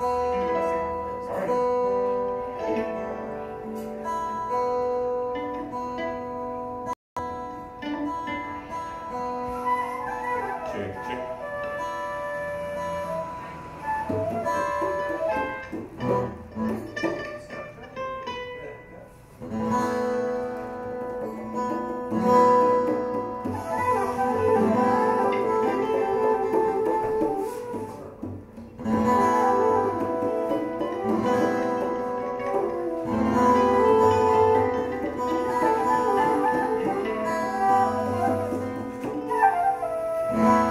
Música it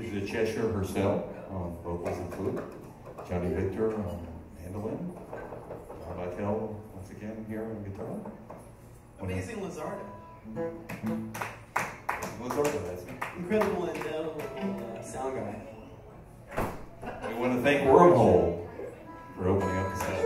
The Cheshire herself on vocals and flute. Johnny Victor on mandolin. John Vitale once again here on guitar. Amazing Lizardo. Lizardo, that's it. Incredible and uh, sound guy. We want to thank Wormhole for opening up the set.